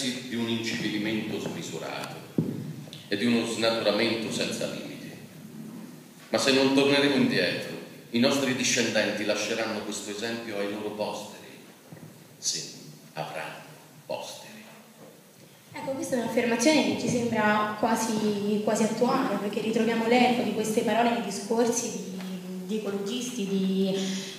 riflessi di un incivilimento smisurato e di uno snaturamento senza limiti. Ma se non torneremo indietro, i nostri discendenti lasceranno questo esempio ai loro posteri. Sì, avranno posteri. Ecco, questa è un'affermazione che ci sembra quasi, quasi attuale, perché ritroviamo l'eco di queste parole nei discorsi di, di ecologisti, di,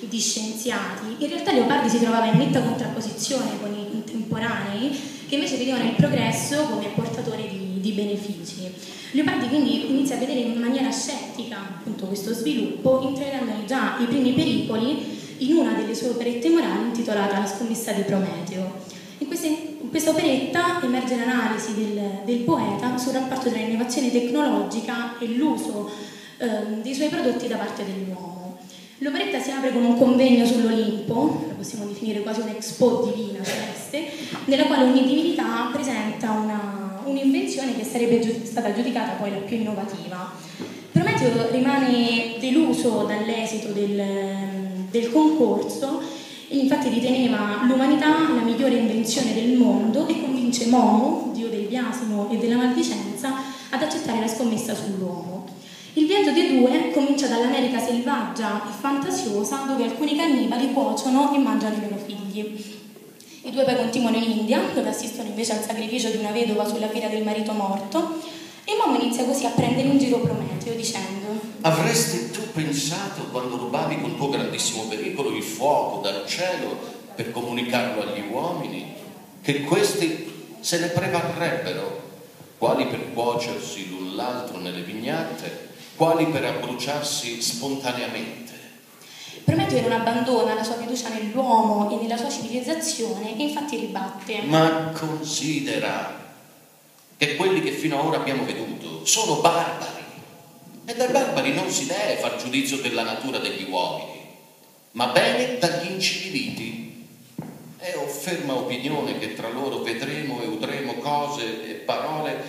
di, scienziati. In realtà Leopardi si trovava in netta contrapposizione con i contemporanei che invece vedevano il progresso come portatore di, di benefici. Leopardi quindi inizia a vedere in maniera scettica appunto, questo sviluppo, intravedendone già i primi pericoli in una delle sue operette morali intitolata La scommessa di Prometeo. In questa, in questa operetta emerge l'analisi del, del, poeta sul rapporto tra l'innovazione tecnologica e l'uso eh, dei suoi prodotti da parte dell'uomo. L'operetta si apre con un convegno sull'Olimpo, la possiamo definire quasi un'expo divina celeste, nella quale ogni divinità presenta una, un'invenzione che sarebbe stata giudicata poi la più innovativa. Prometeo rimane deluso dall'esito del, del concorso infatti riteneva l'umanità la migliore invenzione del mondo e convince Momo, dio del biasimo e della maldicenza, ad accettare la scommessa sull'uomo. Il viaggio dei due comincia dall'America selvaggia e fantasiosa dove alcuni cannibali cuociono e mangiano i loro figli. I due poi continuano in India, dove assistono invece al sacrificio di una vedova sulla pira del marito morto, e Momo inizia così a prendere in giro Prometeo dicendo Avresti tu pensato quando rubavi con tuo grandissimo pericolo il fuoco dal cielo per comunicarlo agli uomini che questi se ne prevarrebbero, quali per cuocersi l'un l'altro nelle vignette, quali per abbruciarsi spontaneamente. Prometeo non abbandona la sua fiducia nell'uomo e nella sua civilizzazione e infatti ribatte. Ma considera che quelli che fino ad ora abbiamo veduto sono barbari. E dai barbari non si deve far giudizio della natura degli uomini, ma bene dagli inciviliti. È o ferma opinione che tra loro vedremo e udremo cose e parole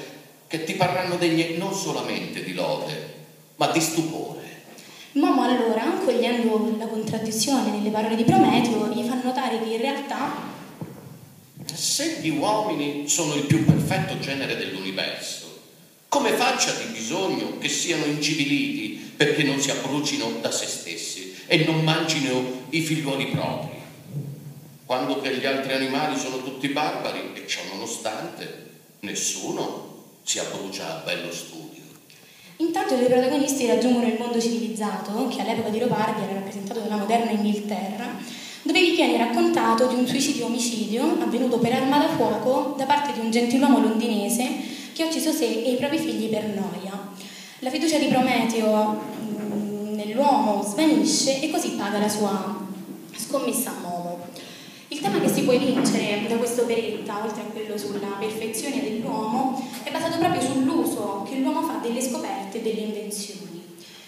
che ti parranno degne non solamente di lode, ma di stupore. Momo allora, cogliendo la contraddizione nelle parole di Prometeo, gli fa notare che in realtà se gli uomini sono il più perfetto genere dell'universo, come facciati bisogno che siano inciviliti perché non si abbrucino da se stessi e non mangino i figlioli propri? Quando che gli altri animali sono tutti barbari e ciò nonostante nessuno si abbrucia a bello studio. Intanto i protagonisti raggiungono il mondo civilizzato, che all'epoca di Leopardi era rappresentato dalla moderna Inghilterra, dove gli viene raccontato di un suicidio-omicidio avvenuto per arma da fuoco da parte di un gentiluomo londinese che ha ucciso sé e i propri figli per noia. La fiducia di Prometeo mm, nell'uomo svanisce e così paga la sua scommessa a Momo. Tema che si può evincere da questa operetta, oltre a quello sulla perfezione dell'uomo, è basato proprio sull'uso che l'uomo fa delle scoperte e delle invenzioni.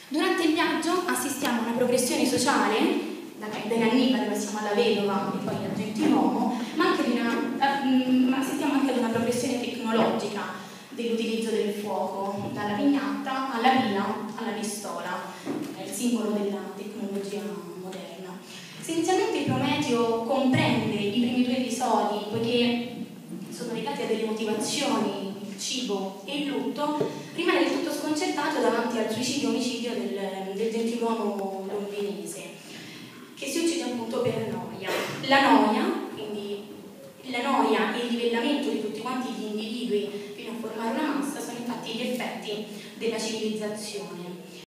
Durante il viaggio assistiamo a una progressione sociale dai cannibali passiamo alla vedova e poi al gentiluomo, ma, anche una, mm, assistiamo anche ad una progressione tecnologica dell'utilizzo del fuoco, dalla vignatta alla pila alla pistola, è il simbolo della tecnologia moderna. Se inizialmente il Prometeo comprende i primi due episodi, poiché sono legati a delle motivazioni, il cibo e il lutto, rimane del tutto sconcertato davanti al suicidio-omicidio del, del gentiluomo londinese che si uccide appunto per noia. La noia, quindi la noia e il livellamento di tutti quanti gli individui fino a formare una massa sono infatti gli effetti della civilizzazione.